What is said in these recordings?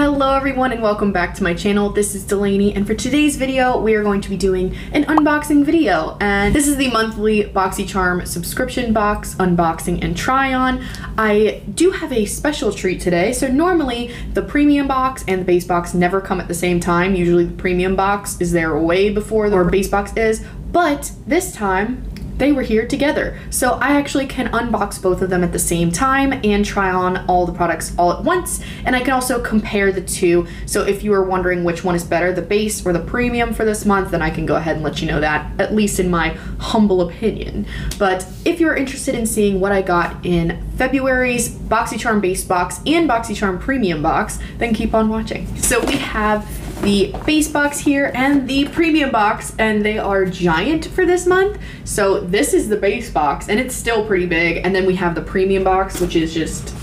Hello everyone and welcome back to my channel. This is Delaney and for today's video we are going to be doing an unboxing video and this is the monthly BoxyCharm subscription box unboxing and try on. I do have a special treat today. So normally the premium box and the base box never come at the same time. Usually the premium box is there way before the base box is but this time they were here together. So I actually can unbox both of them at the same time and try on all the products all at once. And I can also compare the two. So if you are wondering which one is better, the base or the premium for this month, then I can go ahead and let you know that, at least in my humble opinion. But if you're interested in seeing what I got in February's BoxyCharm base box and BoxyCharm premium box, then keep on watching. So we have the base box here and the premium box and they are giant for this month. So this is the base box and it's still pretty big and then we have the premium box which is just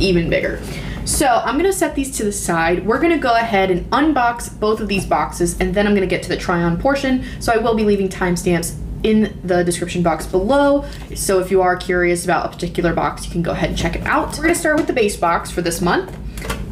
even bigger. So I'm gonna set these to the side. We're gonna go ahead and unbox both of these boxes and then I'm gonna get to the try on portion. So I will be leaving timestamps in the description box below. So if you are curious about a particular box, you can go ahead and check it out. We're gonna start with the base box for this month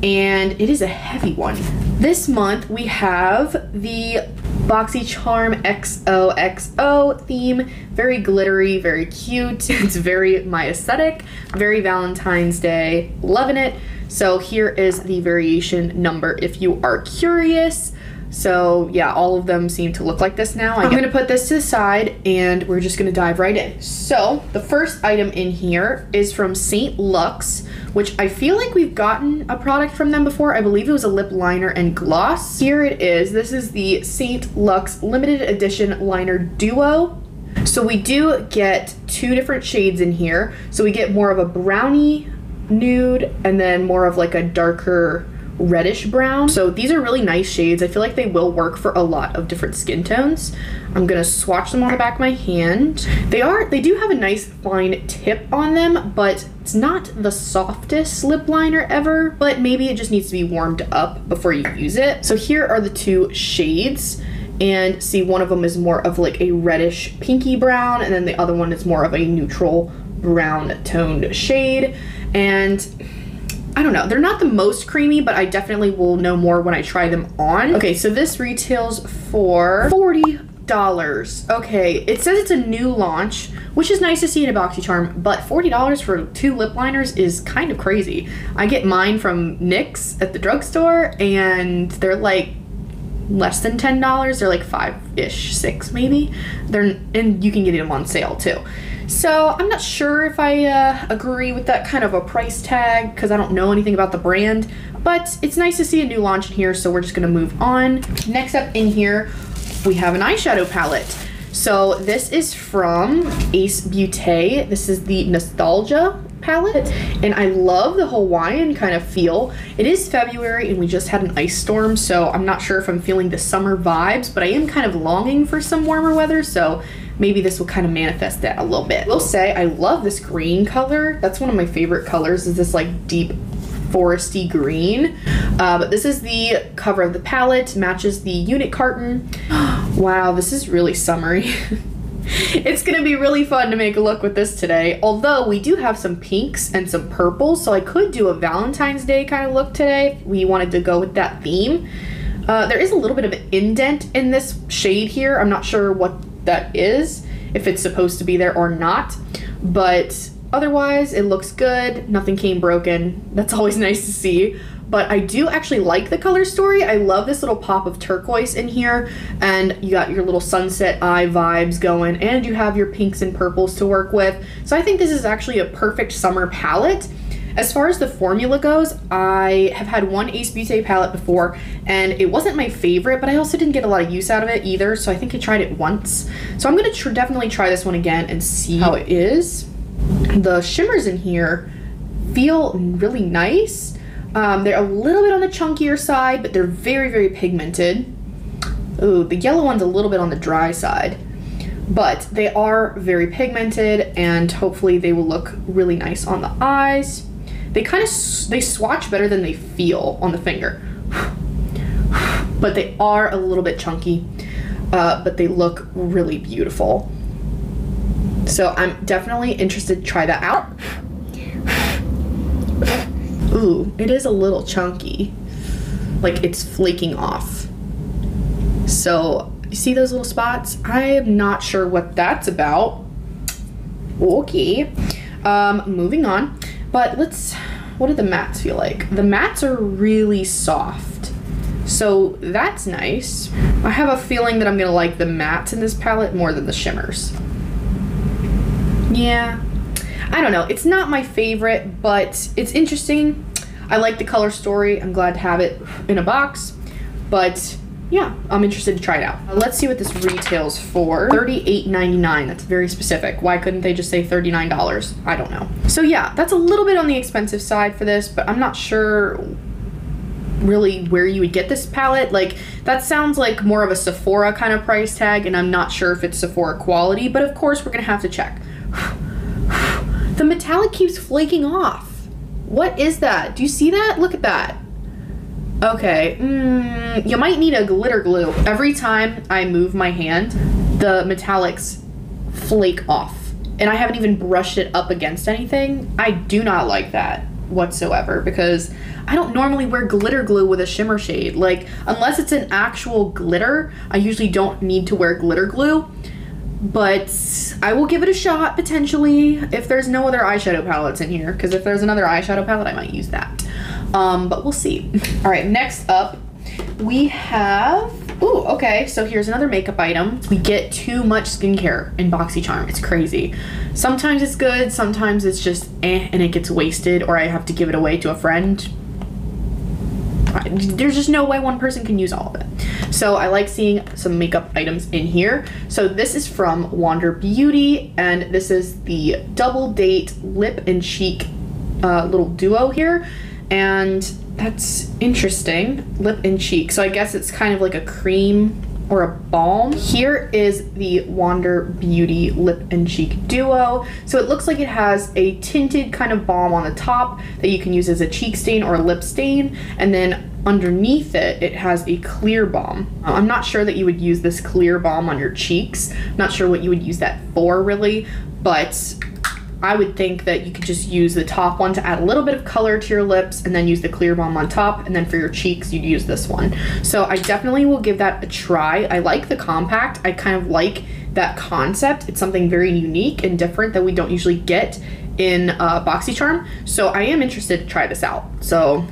and it is a heavy one. This month we have the BoxyCharm XOXO theme. Very glittery, very cute. It's very my aesthetic, very Valentine's Day. Loving it. So here is the variation number if you are curious. So yeah, all of them seem to look like this now. I'm gonna put this to the side and we're just gonna dive right in. So the first item in here is from St. Lux, which I feel like we've gotten a product from them before. I believe it was a lip liner and gloss. Here it is. This is the St. Lux limited edition liner duo. So we do get two different shades in here. So we get more of a brownie nude and then more of like a darker reddish brown. So these are really nice shades. I feel like they will work for a lot of different skin tones. I'm gonna swatch them on the back of my hand. They are, they do have a nice fine tip on them, but it's not the softest lip liner ever, but maybe it just needs to be warmed up before you use it. So here are the two shades and see one of them is more of like a reddish pinky brown and then the other one is more of a neutral brown toned shade. And I don't know. They're not the most creamy, but I definitely will know more when I try them on. Okay, so this retails for 40 dollars. Okay, it says it's a new launch, which is nice to see in a BoxyCharm, but $40 for two lip liners is kind of crazy. I get mine from NYX at the drugstore and they're like less than $10. They're like five-ish, six maybe. They're and you can get them on sale too. So I'm not sure if I uh, agree with that kind of a price tag because I don't know anything about the brand, but it's nice to see a new launch in here, so we're just gonna move on. Next up in here, we have an eyeshadow palette. So this is from Ace Beauté. This is the Nostalgia palette and I love the Hawaiian kind of feel. It is February and we just had an ice storm so I'm not sure if I'm feeling the summer vibes but I am kind of longing for some warmer weather so maybe this will kind of manifest that a little bit. I will say I love this green color. That's one of my favorite colors is this like deep foresty green. Uh, but this is the cover of the palette, matches the unit carton. wow, this is really summery. it's gonna be really fun to make a look with this today. Although we do have some pinks and some purples, so I could do a Valentine's Day kind of look today. We wanted to go with that theme. Uh, there is a little bit of an indent in this shade here. I'm not sure what that is, if it's supposed to be there or not. But otherwise, it looks good. Nothing came broken. That's always nice to see. But I do actually like the color story. I love this little pop of turquoise in here. And you got your little sunset eye vibes going. And you have your pinks and purples to work with. So I think this is actually a perfect summer palette. As far as the formula goes, I have had one Ace Beauté palette before, and it wasn't my favorite, but I also didn't get a lot of use out of it either, so I think I tried it once. So I'm gonna tr definitely try this one again and see how it is. The shimmers in here feel really nice. Um, they're a little bit on the chunkier side, but they're very, very pigmented. Ooh, the yellow one's a little bit on the dry side but they are very pigmented and hopefully they will look really nice on the eyes. They kind of they swatch better than they feel on the finger. but they are a little bit chunky, uh, but they look really beautiful. So I'm definitely interested to try that out. Ooh, it is a little chunky. like it's flaking off. So, you see those little spots? I am not sure what that's about. Okay. Um, moving on. But let's, what do the mattes feel like? The mattes are really soft. So that's nice. I have a feeling that I'm gonna like the mattes in this palette more than the shimmers. Yeah. I don't know. It's not my favorite, but it's interesting. I like the color story. I'm glad to have it in a box. But yeah, I'm interested to try it out. Let's see what this retails for. $38.99. That's very specific. Why couldn't they just say $39? I don't know. So yeah, that's a little bit on the expensive side for this, but I'm not sure really where you would get this palette. Like that sounds like more of a Sephora kind of price tag and I'm not sure if it's Sephora quality, but of course we're gonna have to check. the metallic keeps flaking off. What is that? Do you see that? Look at that. Okay, mm, you might need a glitter glue. Every time I move my hand, the metallics flake off. And I haven't even brushed it up against anything. I do not like that whatsoever because I don't normally wear glitter glue with a shimmer shade. Like, unless it's an actual glitter, I usually don't need to wear glitter glue. But I will give it a shot potentially if there's no other eyeshadow palettes in here. Because if there's another eyeshadow palette, I might use that. Um, but we'll see. All right, next up, we have Ooh, okay, so here's another makeup item. We get too much skincare in BoxyCharm. It's crazy. Sometimes it's good, sometimes it's just eh, and it gets wasted, or I have to give it away to a friend. There's just no way one person can use all of it. So I like seeing some makeup items in here. So this is from Wander Beauty, and this is the Double Date Lip and Cheek uh, little duo here. And that's interesting. Lip and cheek. So I guess it's kind of like a cream or a balm. Here is the Wander Beauty Lip and Cheek Duo. So it looks like it has a tinted kind of balm on the top that you can use as a cheek stain or a lip stain. And then underneath it, it has a clear balm. I'm not sure that you would use this clear balm on your cheeks. not sure what you would use that for really, but I would think that you could just use the top one to add a little bit of color to your lips and then use the clear balm on top. And then for your cheeks, you'd use this one. So I definitely will give that a try. I like the compact. I kind of like that concept. It's something very unique and different that we don't usually get in uh, BoxyCharm. So I am interested to try this out. So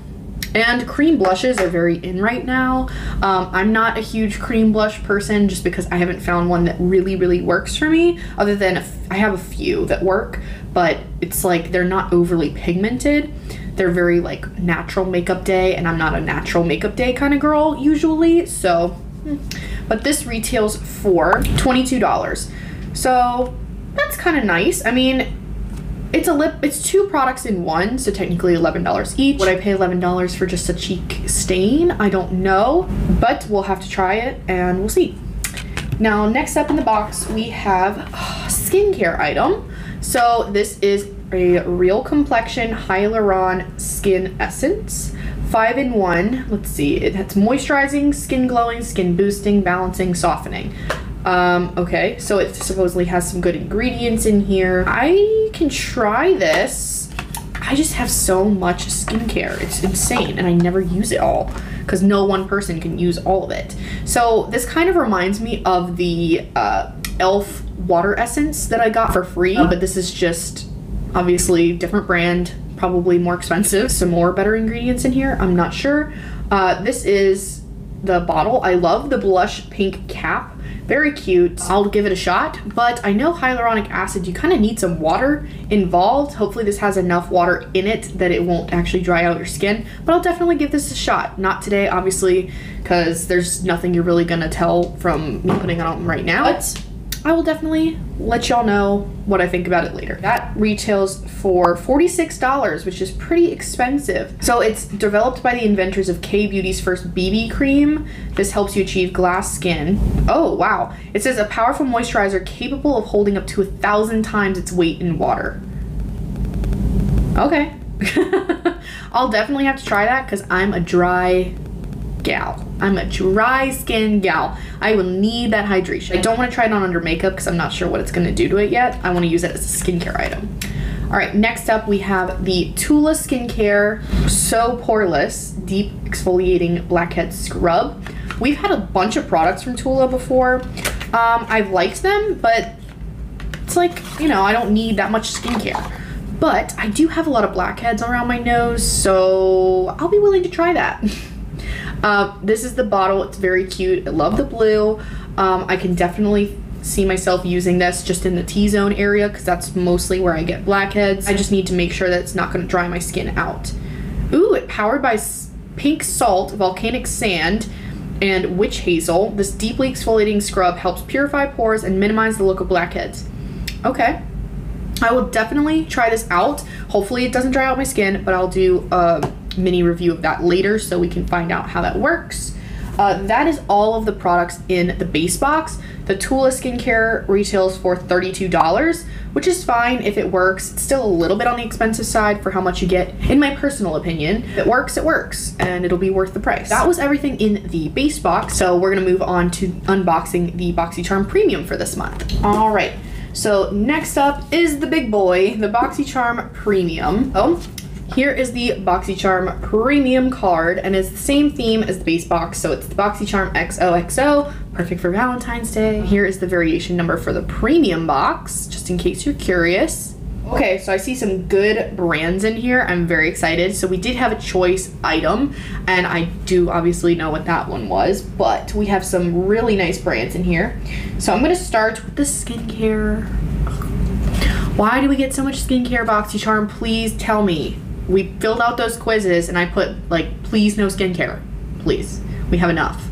and cream blushes are very in right now. Um, I'm not a huge cream blush person just because I haven't found one that really, really works for me, other than I have a few that work, but it's like they're not overly pigmented. They're very like natural makeup day, and I'm not a natural makeup day kind of girl usually, so. Hmm. But this retails for $22. So that's kind of nice. I mean, it's a lip, it's two products in one, so technically $11 each. Would I pay $11 for just a cheek stain? I don't know, but we'll have to try it and we'll see. Now, next up in the box, we have a skincare item. So this is a Real Complexion Hyaluron Skin Essence. Five in one. Let's see. It has moisturizing, skin glowing, skin boosting, balancing, softening. Um, okay, so it supposedly has some good ingredients in here. I can try this. I just have so much skincare. It's insane, and I never use it all because no one person can use all of it. So this kind of reminds me of the uh, e.l.f. water essence that I got for free, uh, but this is just obviously different brand, probably more expensive. Some more better ingredients in here, I'm not sure. Uh, this is the bottle. I love the blush pink cap. Very cute. I'll give it a shot, but I know hyaluronic acid, you kind of need some water involved. Hopefully this has enough water in it that it won't actually dry out your skin, but I'll definitely give this a shot. Not today, obviously, because there's nothing you're really gonna tell from me putting it on right now. But I will definitely let y'all know what I think about it later. That retails for $46, which is pretty expensive. So it's developed by the inventors of K-Beauty's first BB cream. This helps you achieve glass skin. Oh, wow. It says a powerful moisturizer capable of holding up to a thousand times its weight in water. Okay. I'll definitely have to try that because I'm a dry gal. I'm a dry skin gal. I will need that hydration. I don't want to try it on under makeup because I'm not sure what it's going to do to it yet. I want to use it as a skincare item. All right, next up we have the Tula Skincare So Poreless Deep Exfoliating Blackhead Scrub. We've had a bunch of products from Tula before. Um, I've liked them, but it's like, you know, I don't need that much skincare. But I do have a lot of blackheads around my nose, so I'll be willing to try that. uh, this is the bottle. It's very cute. I love the blue. Um, I can definitely see myself using this just in the T-zone area because that's mostly where I get blackheads. I just need to make sure that it's not going to dry my skin out. Ooh, it powered by pink salt, volcanic sand, and witch hazel. This deeply exfoliating scrub helps purify pores and minimize the look of blackheads. Okay. I will definitely try this out. Hopefully it doesn't dry out my skin, but I'll do a mini review of that later so we can find out how that works. Uh, that is all of the products in the base box. The Tula skincare retails for $32, which is fine if it works. It's still a little bit on the expensive side for how much you get, in my personal opinion. If it works, it works, and it'll be worth the price. That was everything in the base box, so we're gonna move on to unboxing the BoxyCharm Premium for this month. All right. So next up is the big boy, the BoxyCharm Premium. Oh, here is the BoxyCharm Premium card, and it's the same theme as the base box, so it's the BoxyCharm XOXO, perfect for Valentine's Day. Here is the variation number for the Premium box, just in case you're curious. Okay, so I see some good brands in here. I'm very excited. So we did have a choice item, and I do obviously know what that one was, but we have some really nice brands in here. So I'm gonna start with the skincare. Why do we get so much skincare, BoxyCharm? Please tell me. We filled out those quizzes, and I put like, please no skincare. Please, we have enough.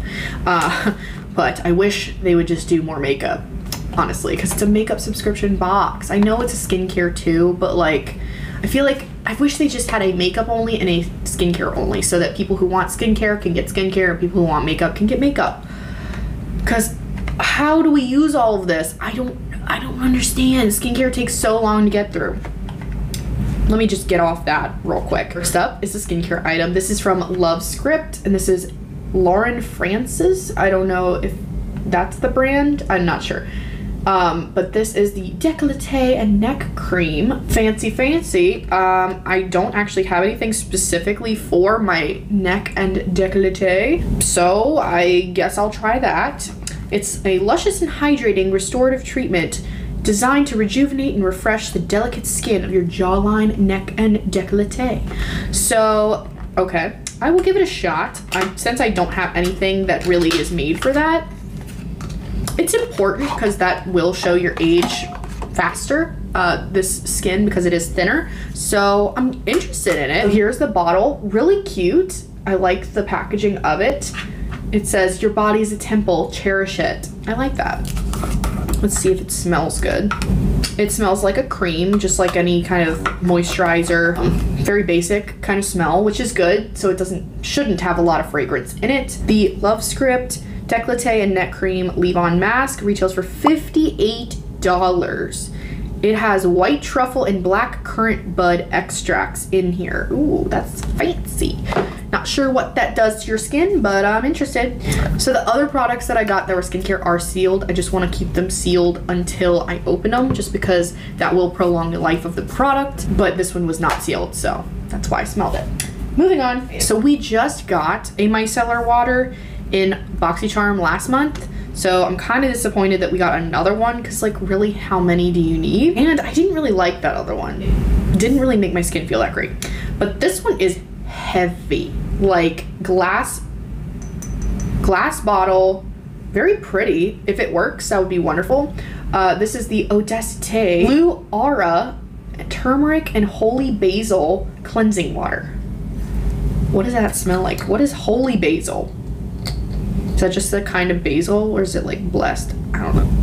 Uh, but I wish they would just do more makeup honestly, because it's a makeup subscription box. I know it's a skincare too, but like, I feel like I wish they just had a makeup only and a skincare only so that people who want skincare can get skincare and people who want makeup can get makeup. Because how do we use all of this? I don't I don't understand. Skincare takes so long to get through. Let me just get off that real quick. First up is a skincare item. This is from Love Script and this is Lauren Francis. I don't know if that's the brand. I'm not sure. Um, but this is the Decollete and Neck Cream. Fancy, fancy. Um, I don't actually have anything specifically for my neck and decollete, so I guess I'll try that. It's a luscious and hydrating restorative treatment designed to rejuvenate and refresh the delicate skin of your jawline, neck, and decollete. So, okay, I will give it a shot. I, since I don't have anything that really is made for that, it's important because that will show your age faster, uh, this skin, because it is thinner. So I'm interested in it. Here's the bottle, really cute. I like the packaging of it. It says, your body is a temple, cherish it. I like that. Let's see if it smells good. It smells like a cream, just like any kind of moisturizer. Um, very basic kind of smell, which is good. So it doesn't, shouldn't have a lot of fragrance in it. The Love Script Decollete and Neck Cream Leave-On Mask retails for $58. It has white truffle and black currant bud extracts in here. Ooh, that's fancy. Not sure what that does to your skin, but I'm interested. So the other products that I got that were skincare are sealed. I just want to keep them sealed until I open them, just because that will prolong the life of the product. But this one was not sealed, so that's why I smelled it. Moving on. So we just got a micellar water in BoxyCharm last month. So I'm kind of disappointed that we got another one because like really how many do you need? And I didn't really like that other one. Didn't really make my skin feel that great. But this one is heavy. Like glass glass bottle, very pretty. If it works, that would be wonderful. Uh, this is the Audacité Blue Aura Turmeric and Holy Basil Cleansing Water. What does that smell like? What is Holy Basil? Is that just the kind of basil or is it like blessed? I don't know.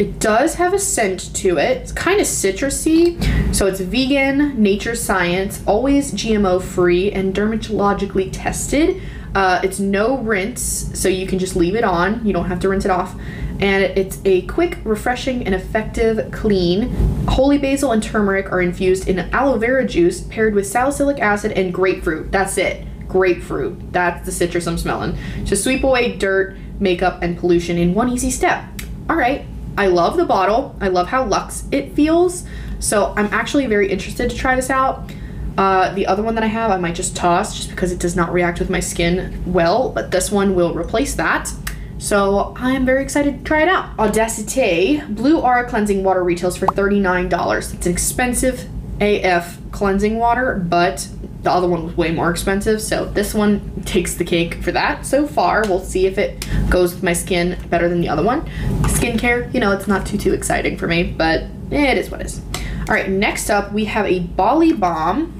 It does have a scent to it. It's kind of citrusy. So it's vegan, nature science, always GMO free, and dermatologically tested. Uh, it's no rinse, so you can just leave it on. You don't have to rinse it off. And it's a quick, refreshing, and effective clean. Holy basil and turmeric are infused in aloe vera juice paired with salicylic acid and grapefruit. That's it grapefruit. That's the citrus I'm smelling. To sweep away dirt, makeup, and pollution in one easy step. All right, I love the bottle. I love how luxe it feels. So I'm actually very interested to try this out. Uh, the other one that I have, I might just toss just because it does not react with my skin well, but this one will replace that. So I'm very excited to try it out. Audacity Blue Aura Cleansing Water retails for $39. It's an expensive AF cleansing water, but the other one was way more expensive. So this one takes the cake for that so far. We'll see if it goes with my skin better than the other one. Skincare, you know, it's not too, too exciting for me, but it is what it is. All right, next up we have a Bali Balm.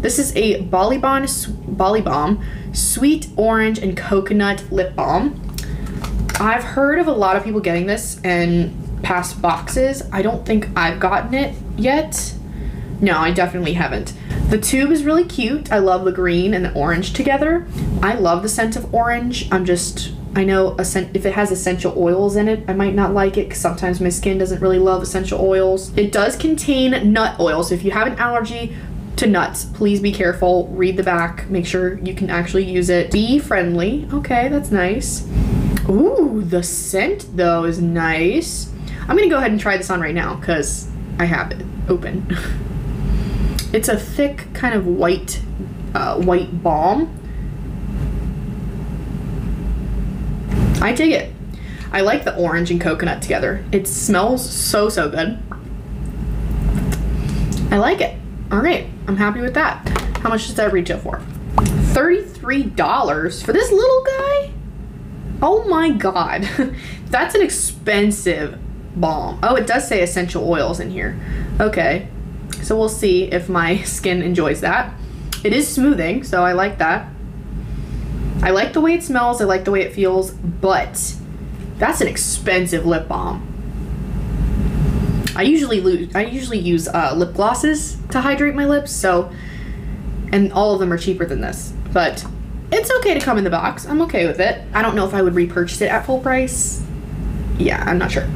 This is a Bali Balm, Bali Balm Sweet Orange and Coconut Lip Balm. I've heard of a lot of people getting this in past boxes. I don't think I've gotten it yet. No, I definitely haven't. The tube is really cute. I love the green and the orange together. I love the scent of orange. I'm just, I know scent, if it has essential oils in it, I might not like it because sometimes my skin doesn't really love essential oils. It does contain nut oils. So if you have an allergy to nuts, please be careful. Read the back. Make sure you can actually use it. Bee friendly. Okay, that's nice. Ooh, the scent though is nice. I'm gonna go ahead and try this on right now because I have it open. it's a thick kind of white, uh, white balm. I dig it. I like the orange and coconut together. It smells so, so good. I like it. All right, I'm happy with that. How much does that retail for? $33 for this little guy? Oh my god. That's an expensive balm. Oh, it does say essential oils in here. Okay. So we'll see if my skin enjoys that. It is smoothing, so I like that. I like the way it smells, I like the way it feels, but that's an expensive lip balm. I usually lose, I usually use uh, lip glosses to hydrate my lips, so and all of them are cheaper than this. But it's okay to come in the box. I'm okay with it. I don't know if I would repurchase it at full price. Yeah, I'm not sure.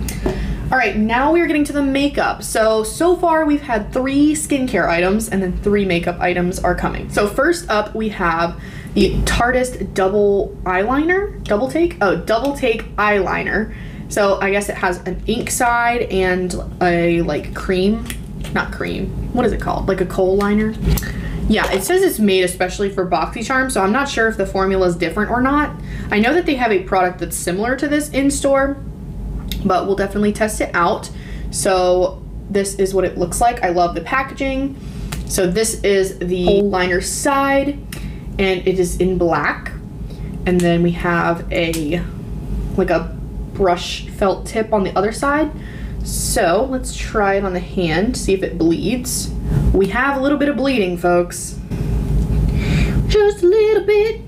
All right, now we are getting to the makeup. So, so far we've had three skincare items and then three makeup items are coming. So first up we have the Tarteist Double Eyeliner, Double Take? Oh, Double Take Eyeliner. So I guess it has an ink side and a like cream, not cream, what is it called? Like a kohl liner. Yeah, it says it's made especially for BoxyCharm, so I'm not sure if the formula is different or not. I know that they have a product that's similar to this in store, but we'll definitely test it out. So this is what it looks like. I love the packaging. So this is the liner side, and it is in black. And then we have a, like a brush felt tip on the other side. So let's try it on the hand, see if it bleeds. We have a little bit of bleeding, folks. Just a little bit.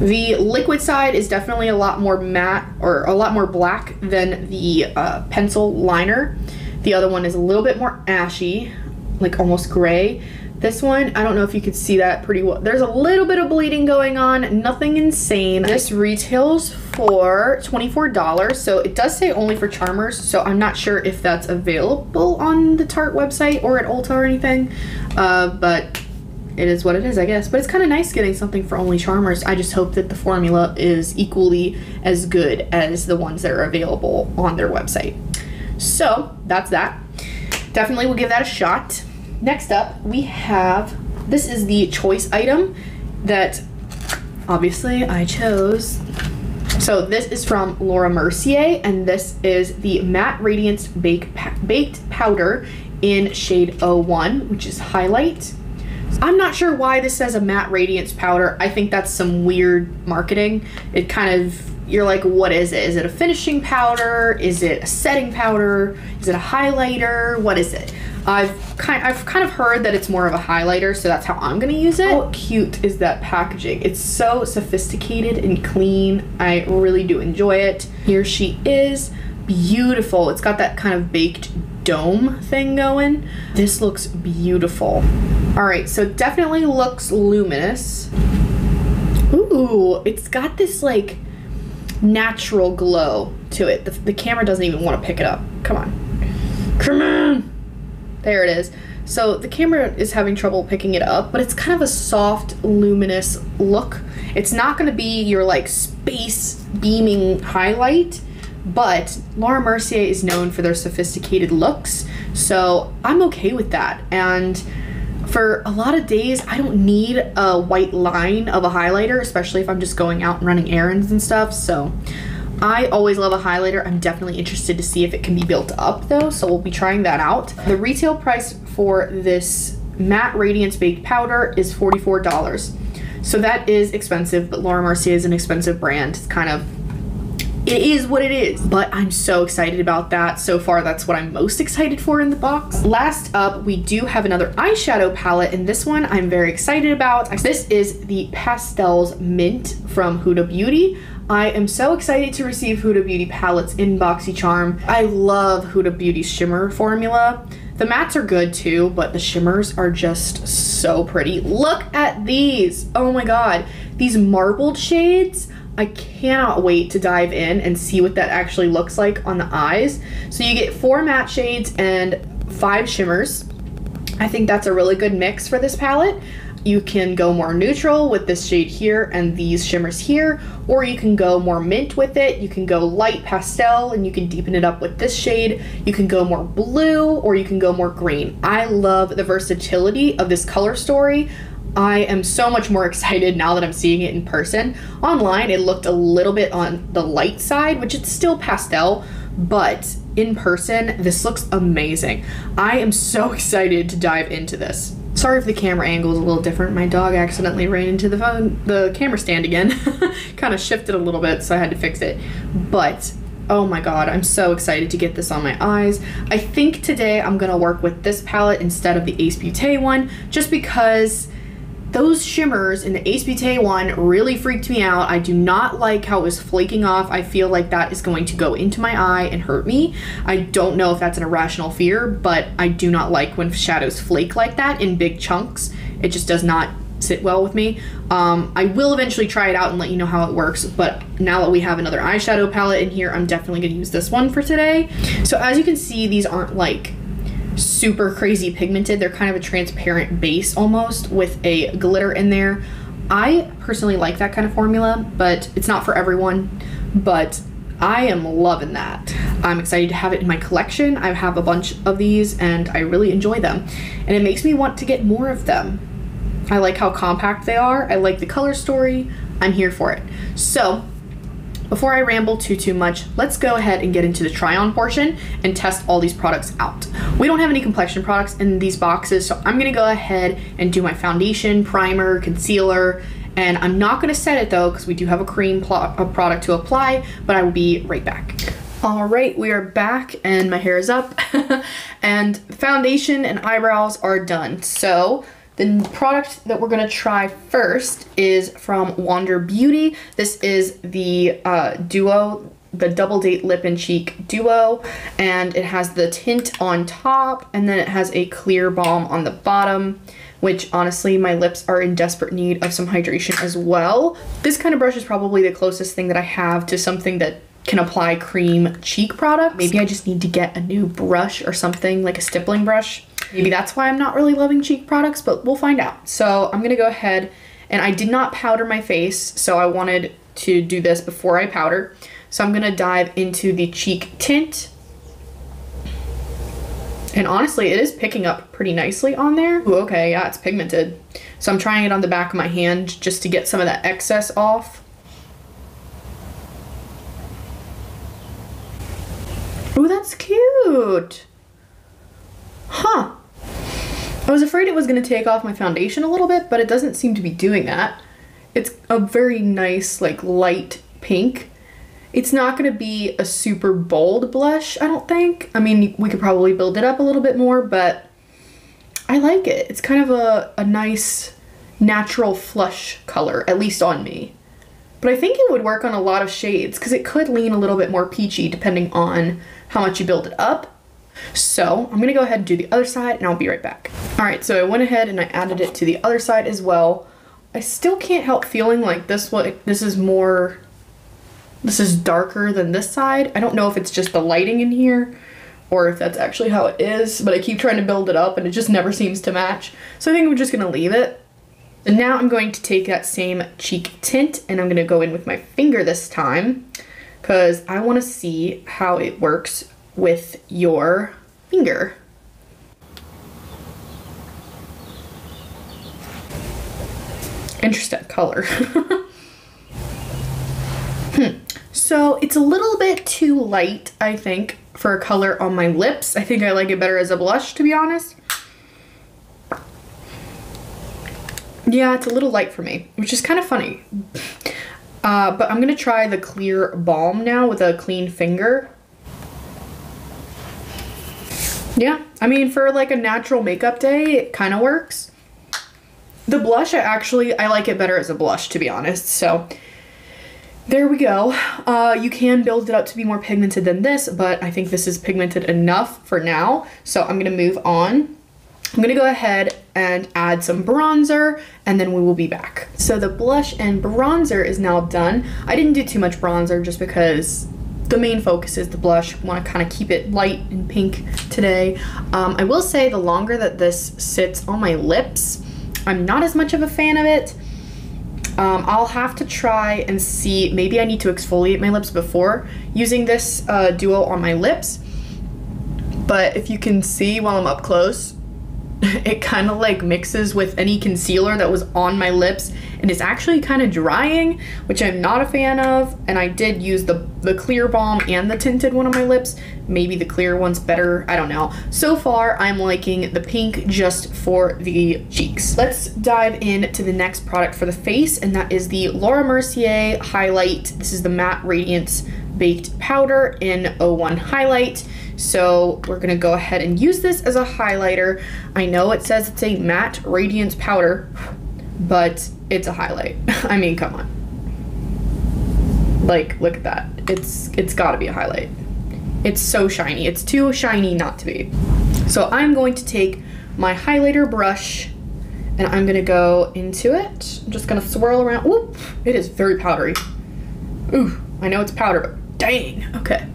The liquid side is definitely a lot more matte or a lot more black than the uh, pencil liner. The other one is a little bit more ashy, like almost gray. This one, I don't know if you could see that pretty well. There's a little bit of bleeding going on, nothing insane. This retails for $24, so it does say only for Charmers, so I'm not sure if that's available on the Tarte website or at Ulta or anything, uh, but it is what it is, I guess. But it's kind of nice getting something for only Charmers. I just hope that the formula is equally as good as the ones that are available on their website. So that's that. Definitely will give that a shot. Next up, we have this is the choice item that obviously I chose. So this is from Laura Mercier, and this is the Matte Radiance Bake, Baked Powder in shade 01, which is highlight. I'm not sure why this says a matte radiance powder. I think that's some weird marketing. It kind of you're like, what is it? Is it a finishing powder? Is it a setting powder? Is it a highlighter? What is it? I've kind I've kind of heard that it's more of a highlighter, so that's how I'm gonna use it. How cute is that packaging? It's so sophisticated and clean. I really do enjoy it. Here she is, beautiful. It's got that kind of baked dome thing going. This looks beautiful. All right, so it definitely looks luminous. Ooh, it's got this like natural glow to it. The, the camera doesn't even want to pick it up. Come on. Come on. There it is. So the camera is having trouble picking it up, but it's kind of a soft, luminous look. It's not going to be your like space beaming highlight, but Laura Mercier is known for their sophisticated looks, so I'm okay with that. And for a lot of days, I don't need a white line of a highlighter, especially if I'm just going out and running errands and stuff. So I always love a highlighter. I'm definitely interested to see if it can be built up though, so we'll be trying that out. The retail price for this matte radiance baked powder is $44. So that is expensive, but Laura Mercier is an expensive brand. It's kind of it is what it is. But I'm so excited about that. So far, that's what I'm most excited for in the box. Last up, we do have another eyeshadow palette, and this one I'm very excited about. This is the Pastels Mint from Huda Beauty. I am so excited to receive Huda Beauty palettes in BoxyCharm. I love Huda Beauty's shimmer formula. The mattes are good too, but the shimmers are just so pretty. Look at these. Oh my god. These marbled shades I cannot wait to dive in and see what that actually looks like on the eyes. So you get four matte shades and five shimmers. I think that's a really good mix for this palette. You can go more neutral with this shade here and these shimmers here, or you can go more mint with it. You can go light pastel and you can deepen it up with this shade. You can go more blue or you can go more green. I love the versatility of this color story. I am so much more excited now that I'm seeing it in person. Online, it looked a little bit on the light side, which it's still pastel, but in person, this looks amazing. I am so excited to dive into this. Sorry if the camera angle is a little different. My dog accidentally ran into the phone, the camera stand again. kind of shifted a little bit, so I had to fix it. But oh my god, I'm so excited to get this on my eyes. I think today I'm gonna work with this palette instead of the Ace Beauté one, just because those shimmers in the Beauté one really freaked me out. I do not like how it was flaking off. I feel like that is going to go into my eye and hurt me. I don't know if that's an irrational fear, but I do not like when shadows flake like that in big chunks. It just does not sit well with me. Um, I will eventually try it out and let you know how it works, but now that we have another eyeshadow palette in here, I'm definitely going to use this one for today. So as you can see, these aren't like super crazy pigmented. They're kind of a transparent base almost with a glitter in there. I personally like that kind of formula, but it's not for everyone. But I am loving that. I'm excited to have it in my collection. I have a bunch of these and I really enjoy them. And it makes me want to get more of them. I like how compact they are. I like the color story. I'm here for it. So before I ramble too too much, let's go ahead and get into the try on portion and test all these products out. We don't have any complexion products in these boxes, so I'm gonna go ahead and do my foundation, primer, concealer, and I'm not gonna set it though because we do have a cream a product to apply, but I will be right back. All right, we are back and my hair is up and foundation and eyebrows are done. So the product that we're gonna try first is from Wander Beauty. This is the uh, Duo, the Double Date Lip and Cheek Duo, and it has the tint on top, and then it has a clear balm on the bottom which honestly my lips are in desperate need of some hydration as well. This kind of brush is probably the closest thing that I have to something that can apply cream cheek products. Maybe I just need to get a new brush or something like a stippling brush. Maybe that's why I'm not really loving cheek products, but we'll find out. So I'm gonna go ahead and I did not powder my face, so I wanted to do this before I powder. So I'm gonna dive into the cheek tint. And honestly, it is picking up pretty nicely on there. Ooh, okay, yeah, it's pigmented. So I'm trying it on the back of my hand just to get some of that excess off. Oh, that's cute. I was afraid it was going to take off my foundation a little bit, but it doesn't seem to be doing that. It's a very nice, like, light pink. It's not going to be a super bold blush, I don't think. I mean, we could probably build it up a little bit more, but I like it. It's kind of a, a nice, natural flush color, at least on me. But I think it would work on a lot of shades because it could lean a little bit more peachy depending on how much you build it up. So I'm gonna go ahead and do the other side and I'll be right back. All right, so I went ahead and I added it to the other side as well. I still can't help feeling like this what this is more, this is darker than this side. I don't know if it's just the lighting in here or if that's actually how it is, but I keep trying to build it up and it just never seems to match. So I think I'm just gonna leave it. And now I'm going to take that same cheek tint and I'm gonna go in with my finger this time. because I want to see how it works with your finger. Interesting color. hmm. So it's a little bit too light, I think, for a color on my lips. I think I like it better as a blush, to be honest. Yeah, it's a little light for me, which is kind of funny. Uh, but I'm gonna try the clear balm now with a clean finger. Yeah, I mean, for like a natural makeup day, it kind of works. The blush, I actually, I like it better as a blush, to be honest. So there we go. Uh, you can build it up to be more pigmented than this, but I think this is pigmented enough for now. So I'm gonna move on I'm gonna go ahead and add some bronzer and then we will be back. So the blush and bronzer is now done. I didn't do too much bronzer just because the main focus is the blush. Want to kind of keep it light and pink today. Um, I will say the longer that this sits on my lips, I'm not as much of a fan of it. Um, I'll have to try and see, maybe I need to exfoliate my lips before using this uh, duo on my lips. But if you can see while I'm up close, it kind of like mixes with any concealer that was on my lips and it's actually kind of drying which I'm not a fan of and I did use the the clear balm and the tinted one on my lips. Maybe the clear one's better I don't know. So far I'm liking the pink just for the cheeks. Let's dive in to the next product for the face and that is the Laura Mercier highlight. This is the matte radiance baked powder in 01 highlight so we're gonna go ahead and use this as a highlighter. I know it says it's a matte radiance powder, but it's a highlight. I mean, come on. Like, look at that. It's it's gotta be a highlight. It's so shiny. It's too shiny not to be. So I'm going to take my highlighter brush and I'm gonna go into it. I'm just gonna swirl around. Whoop! It is very powdery. Ooh, I know it's powder, dang. Okay.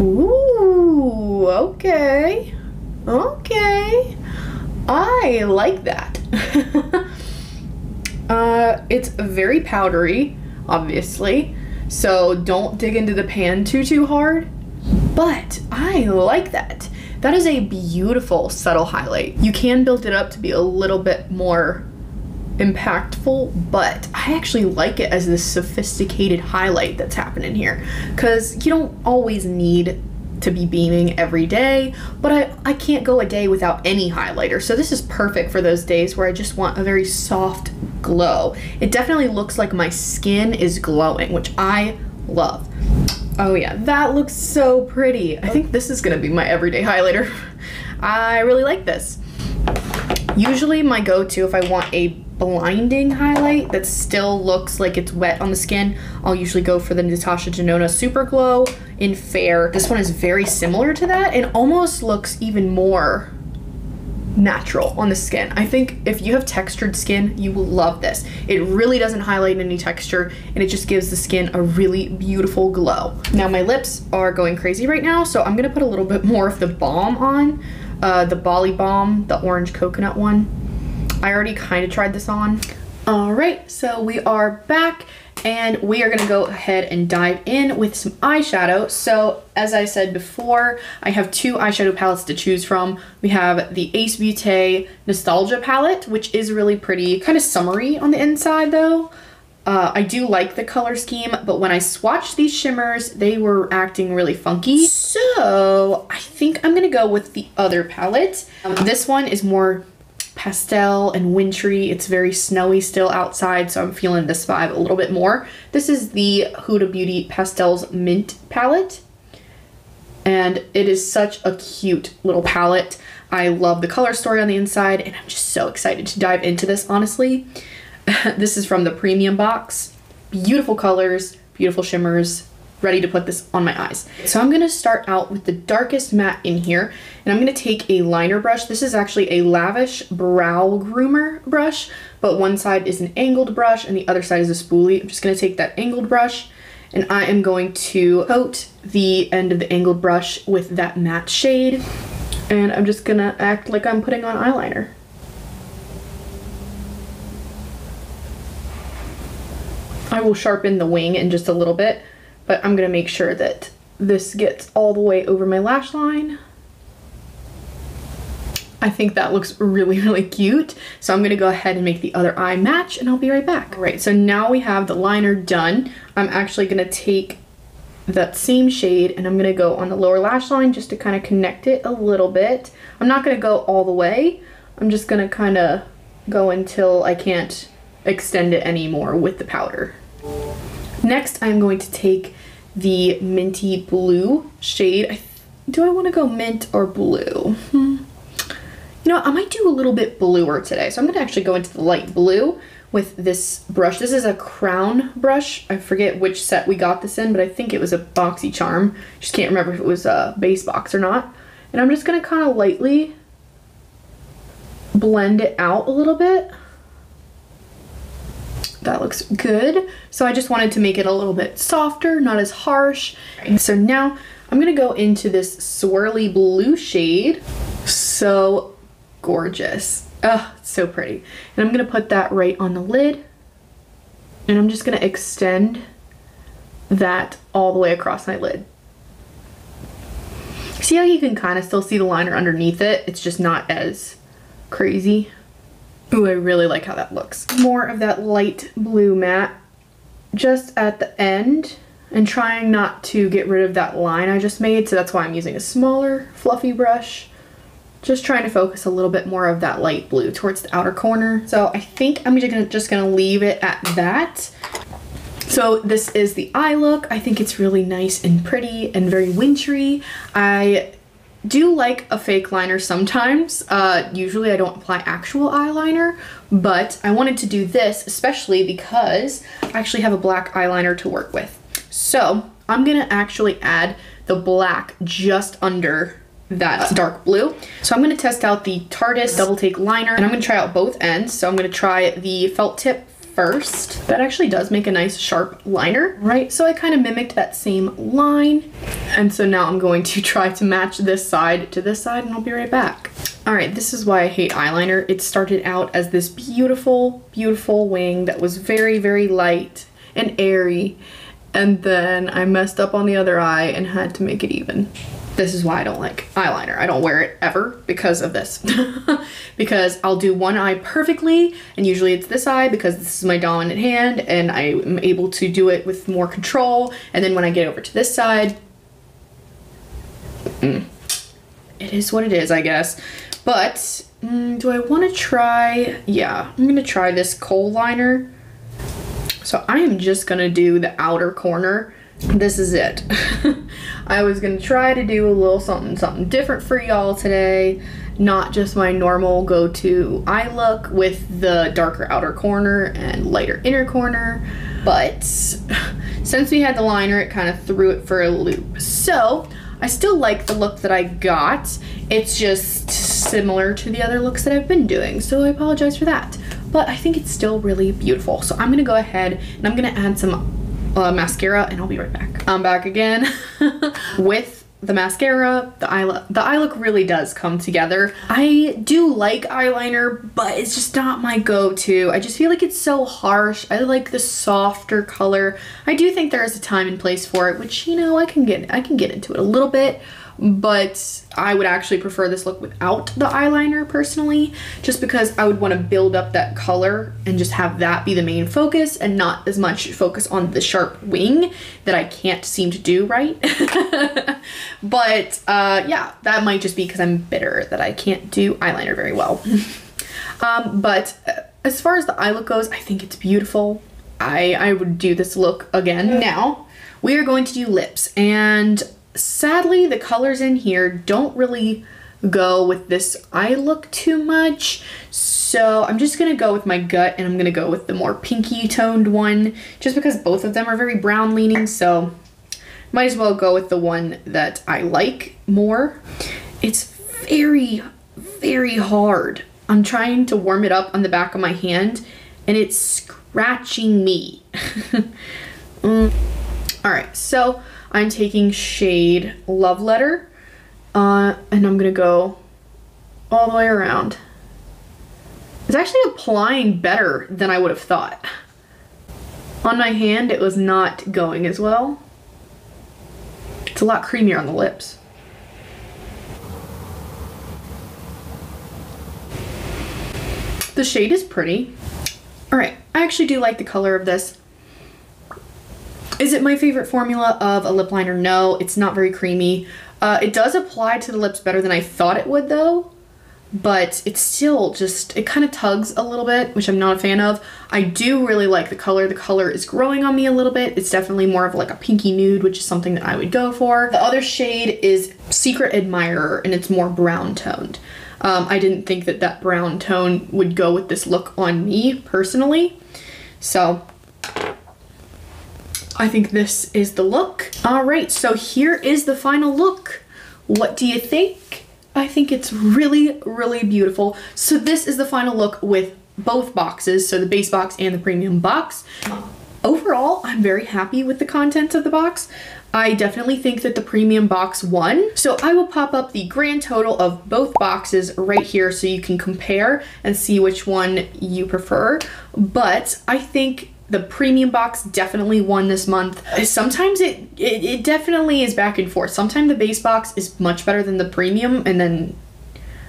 Ooh, okay. Okay. I like that. uh, it's very powdery, obviously, so don't dig into the pan too, too hard. But I like that. That is a beautiful subtle highlight. You can build it up to be a little bit more impactful, but I actually like it as this sophisticated highlight that's happening here. Because you don't always need to be beaming every day, but I, I can't go a day without any highlighter. So this is perfect for those days where I just want a very soft glow. It definitely looks like my skin is glowing, which I love. Oh yeah, that looks so pretty. I think this is gonna be my everyday highlighter. I really like this. Usually my go-to if I want a blinding highlight that still looks like it's wet on the skin, I'll usually go for the Natasha Denona Super Glow in Fair. This one is very similar to that and almost looks even more natural on the skin. I think if you have textured skin, you will love this. It really doesn't highlight any texture and it just gives the skin a really beautiful glow. Now my lips are going crazy right now, so I'm gonna put a little bit more of the balm on, uh, the Bali Balm, the orange coconut one. I already kind of tried this on. All right, so we are back and we are gonna go ahead and dive in with some eyeshadow. So as I said before, I have two eyeshadow palettes to choose from. We have the Ace Beauté Nostalgia palette, which is really pretty, kind of summery on the inside though. Uh, I do like the color scheme, but when I swatched these shimmers, they were acting really funky. So I think I'm gonna go with the other palette. Um, this one is more pastel and wintry. It's very snowy still outside, so I'm feeling this vibe a little bit more. This is the Huda Beauty Pastels Mint palette, and it is such a cute little palette. I love the color story on the inside, and I'm just so excited to dive into this, honestly. this is from the premium box. Beautiful colors, beautiful shimmers, ready to put this on my eyes. So I'm gonna start out with the darkest matte in here, and I'm gonna take a liner brush. This is actually a Lavish Brow Groomer brush, but one side is an angled brush and the other side is a spoolie. I'm just gonna take that angled brush and I am going to coat the end of the angled brush with that matte shade. And I'm just gonna act like I'm putting on eyeliner. I will sharpen the wing in just a little bit, but I'm gonna make sure that this gets all the way over my lash line. I think that looks really, really cute. So I'm gonna go ahead and make the other eye match and I'll be right back. All right, so now we have the liner done. I'm actually gonna take that same shade and I'm gonna go on the lower lash line just to kind of connect it a little bit. I'm not gonna go all the way. I'm just gonna kind of go until I can't extend it anymore with the powder. Next, I'm going to take the minty blue shade. do I want to go mint or blue? Hmm. You know, I might do a little bit bluer today. So I'm going to actually go into the light blue with this brush. This is a crown brush. I forget which set we got this in, but I think it was a BoxyCharm. Just can't remember if it was a base box or not. And I'm just going to kind of lightly blend it out a little bit. That looks good. So I just wanted to make it a little bit softer, not as harsh. So now I'm gonna go into this swirly blue shade. So gorgeous. Oh, so pretty. And I'm gonna put that right on the lid. And I'm just gonna extend that all the way across my lid. See how you can kind of still see the liner underneath it? It's just not as crazy. Ooh, I really like how that looks. More of that light blue matte just at the end and trying not to get rid of that line I just made. So that's why I'm using a smaller fluffy brush just trying to focus a little bit more of that light blue towards the outer corner. So I think I'm just gonna, just gonna leave it at that. So this is the eye look. I think it's really nice and pretty and very wintry. I do like a fake liner sometimes. Uh, usually I don't apply actual eyeliner, but I wanted to do this especially because I actually have a black eyeliner to work with. So I'm gonna actually add the black just under that dark blue. So I'm gonna test out the Tarte's Double Take Liner and I'm gonna try out both ends. So I'm gonna try the felt tip first. That actually does make a nice sharp liner, right? So I kind of mimicked that same line. And so now I'm going to try to match this side to this side and I'll be right back. All right, this is why I hate eyeliner. It started out as this beautiful, beautiful wing that was very, very light and airy. And then I messed up on the other eye and had to make it even. This is why I don't like eyeliner. I don't wear it ever because of this. because I'll do one eye perfectly, and usually it's this eye because this is my dominant hand, and I'm able to do it with more control. And then when I get over to this side, mm, it is what it is, I guess. But mm, do I want to try? Yeah, I'm gonna try this kohl liner. So I am just gonna do the outer corner this is it. I was gonna try to do a little something something different for y'all today, not just my normal go-to eye look with the darker outer corner and lighter inner corner, but since we had the liner, it kind of threw it for a loop. So I still like the look that I got. It's just similar to the other looks that I've been doing, so I apologize for that. But I think it's still really beautiful. So I'm gonna go ahead and I'm gonna add some uh, mascara and I'll be right back. I'm back again with the mascara, the eye look, the eye look really does come together. I do like eyeliner, but it's just not my go-to. I just feel like it's so harsh. I like the softer color. I do think there is a time and place for it, which, you know, I can get, I can get into it a little bit, but I would actually prefer this look without the eyeliner personally, just because I would want to build up that color and just have that be the main focus and not as much focus on the sharp wing that I can't seem to do right. but uh, yeah, that might just be because I'm bitter that I can't do eyeliner very well. um, but uh, as far as the eye look goes, I think it's beautiful. I, I would do this look again. Now, we are going to do lips and sadly, the colors in here don't really go with this eye look too much. So I'm just gonna go with my gut and I'm gonna go with the more pinky toned one just because both of them are very brown leaning. So might as well go with the one that I like more. It's very, very hard. I'm trying to warm it up on the back of my hand and it's scratching me. mm. All right, so I'm taking shade Love Letter uh, and I'm gonna go all the way around. It's actually applying better than I would have thought. On my hand, it was not going as well. It's a lot creamier on the lips. The shade is pretty. All right, I actually do like the color of this. Is it my favorite formula of a lip liner? No, it's not very creamy. Uh, it does apply to the lips better than I thought it would though, but it's still just, it kind of tugs a little bit, which I'm not a fan of. I do really like the color. The color is growing on me a little bit. It's definitely more of like a pinky nude, which is something that I would go for. The other shade is Secret Admirer and it's more brown toned. Um, I didn't think that that brown tone would go with this look on me personally. So I think this is the look. All right, so here is the final look. What do you think? I think it's really, really beautiful. So this is the final look with both boxes, so the base box and the premium box. Overall, I'm very happy with the contents of the box. I definitely think that the premium box won. So I will pop up the grand total of both boxes right here so you can compare and see which one you prefer. But I think the premium box definitely won this month. Sometimes it, it, it definitely is back and forth. Sometimes the base box is much better than the premium and then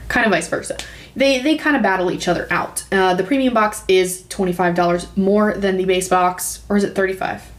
kind of vice versa. They, they kind of battle each other out. Uh, the premium box is $25 more than the base box, or is it 35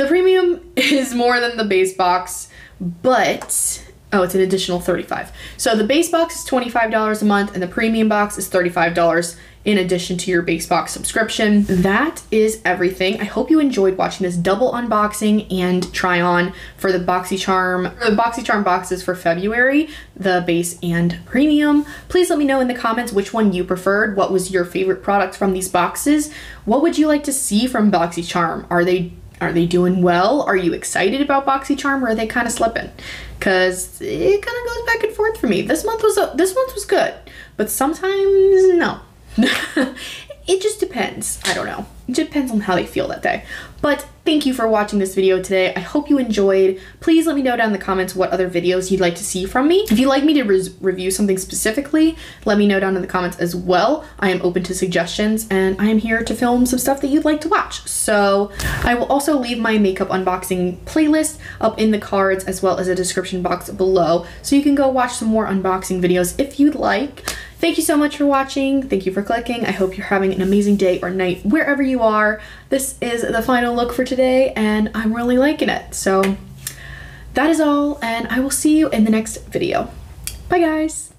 the premium is more than the base box, but oh, it's an additional 35. So the base box is $25 a month and the premium box is $35 in addition to your base box subscription. That is everything. I hope you enjoyed watching this double unboxing and try on for the BoxyCharm, the BoxyCharm boxes for February, the base and premium. Please let me know in the comments which one you preferred. What was your favorite product from these boxes? What would you like to see from BoxyCharm? Are they are they doing well? Are you excited about BoxyCharm or are they kind of slipping? Because it kind of goes back and forth for me. This month was a, this month was good, but sometimes no. it just depends. I don't know. It depends on how they feel that day. But thank you for watching this video today. I hope you enjoyed. Please let me know down in the comments what other videos you'd like to see from me. If you'd like me to re review something specifically, let me know down in the comments as well. I am open to suggestions and I am here to film some stuff that you'd like to watch. So I will also leave my makeup unboxing playlist up in the cards as well as a description box below so you can go watch some more unboxing videos if you'd like. Thank you so much for watching. Thank you for clicking. I hope you're having an amazing day or night wherever you are. This is the final look for today and I'm really liking it. So that is all and I will see you in the next video. Bye guys.